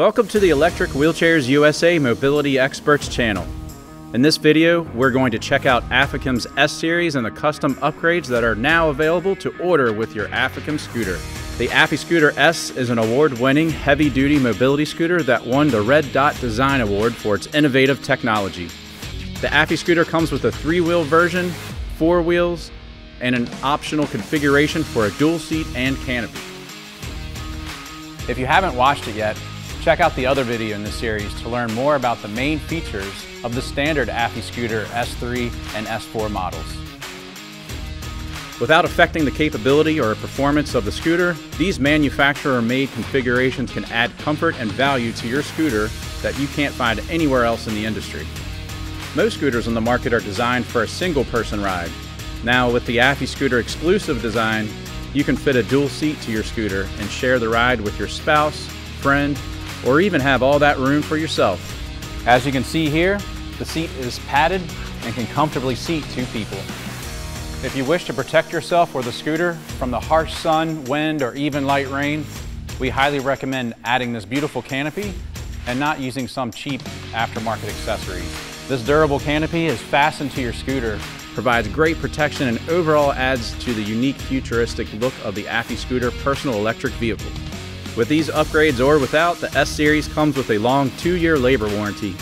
Welcome to the Electric Wheelchairs USA Mobility Experts channel. In this video, we're going to check out Afikim's S-Series and the custom upgrades that are now available to order with your Afikim scooter. The Afiscooter S is an award-winning heavy-duty mobility scooter that won the Red Dot Design Award for its innovative technology. The Afiscooter comes with a three-wheel version, four wheels, and an optional configuration for a dual seat and canopy. If you haven't watched it yet, check out the other video in this series to learn more about the main features of the standard Afiscooter S3 and S4 models. Without affecting the capability or performance of the scooter, these manufacturer-made configurations can add comfort and value to your scooter that you can't find anywhere else in the industry. Most scooters on the market are designed for a single person ride. Now with the Afiscooter exclusive design, you can fit a dual seat to your scooter and share the ride with your spouse, friend, or even have all that room for yourself. As you can see here, the seat is padded and can comfortably seat two people. If you wish to protect yourself or the scooter from the harsh sun, wind, or even light rain, we highly recommend adding this beautiful canopy and not using some cheap aftermarket accessory. This durable canopy is fastened to your scooter, provides great protection and overall adds to the unique futuristic look of the Afiscooter personal electric vehicle. With these upgrades or without, the S-Series comes with a long two-year labor warranty.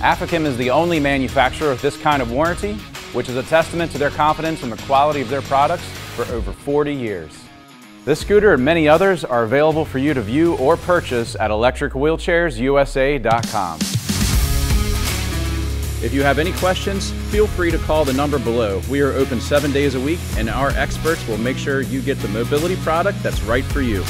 Afikim is the only manufacturer of this kind of warranty, which is a testament to their confidence in the quality of their products for over 40 years. This scooter and many others are available for you to view or purchase at electricwheelchairsusa.com. If you have any questions, feel free to call the number below. We are open seven days a week and our experts will make sure you get the mobility product that's right for you.